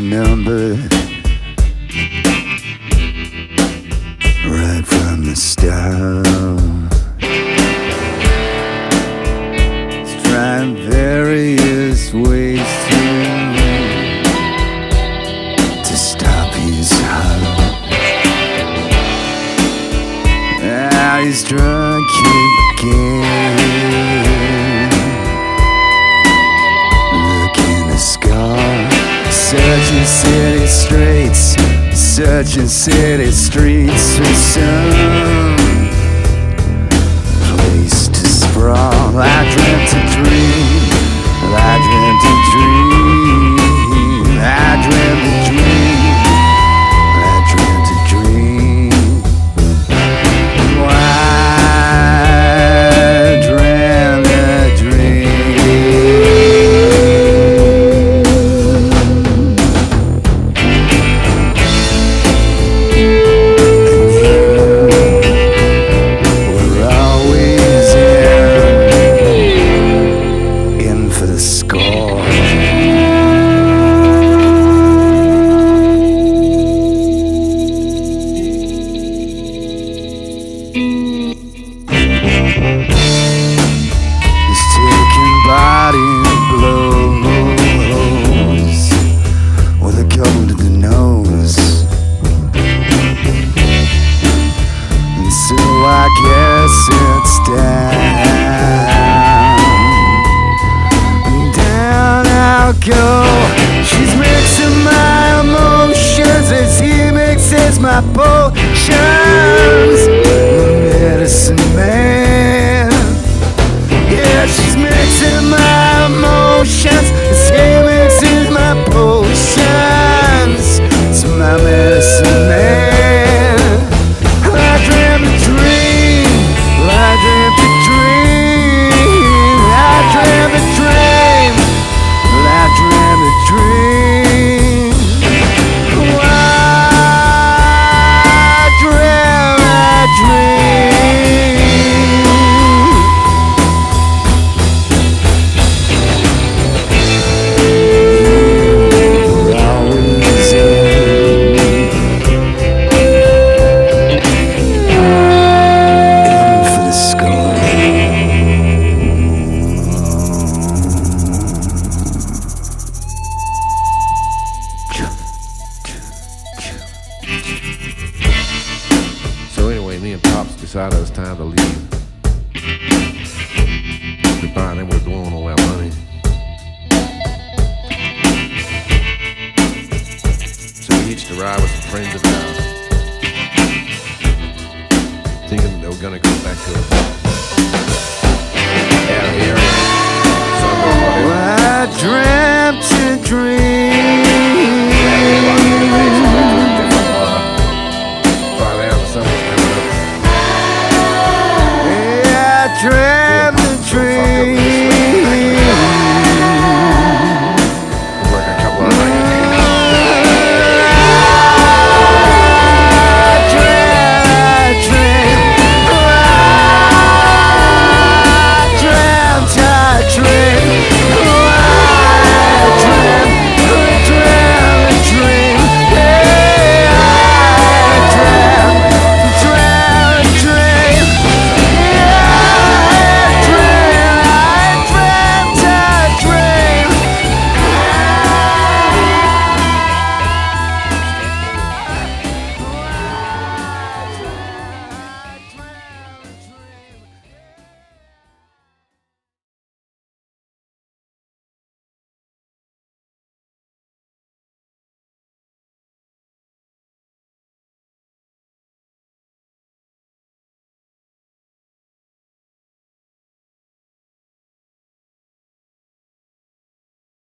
numbered right from the start. He's trying various ways to to stop his heart. Now he's drunk again. Searching city streets, searching city streets. For some my potions. and Pops decided it was time to leave. Goodbye, they were blowing all that money. So we hitched a ride with some friends of ours, thinking they were gonna go back to. Well, I dreamt a dream.